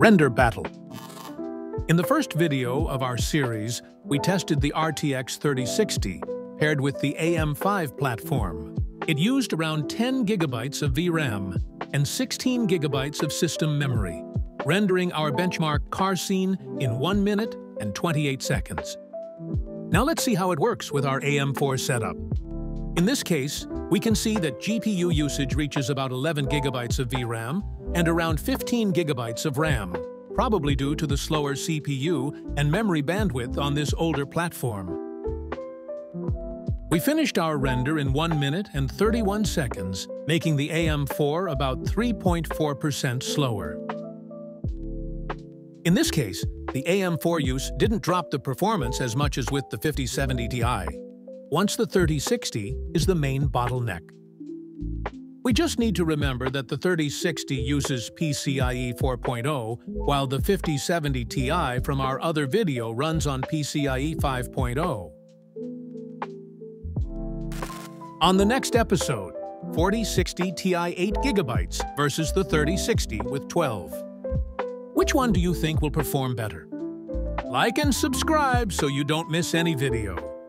Render Battle. In the first video of our series, we tested the RTX 3060 paired with the AM5 platform. It used around 10 gigabytes of VRAM and 16 gigabytes of system memory, rendering our benchmark car scene in 1 minute and 28 seconds. Now let's see how it works with our AM4 setup. In this case, we can see that GPU usage reaches about 11 gigabytes of VRAM and around 15 gigabytes of RAM, probably due to the slower CPU and memory bandwidth on this older platform. We finished our render in 1 minute and 31 seconds, making the AM4 about 3.4% slower. In this case, the AM4 use didn't drop the performance as much as with the 5070 Ti once the 3060 is the main bottleneck. We just need to remember that the 3060 uses PCIe 4.0, while the 5070 Ti from our other video runs on PCIe 5.0. On the next episode, 4060 Ti 8GB versus the 3060 with 12. Which one do you think will perform better? Like and subscribe so you don't miss any video.